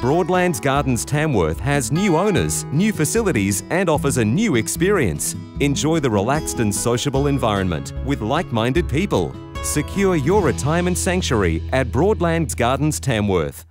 Broadlands Gardens Tamworth has new owners, new facilities, and offers a new experience. Enjoy the relaxed and sociable environment with like minded people. Secure your retirement sanctuary at Broadlands Gardens Tamworth.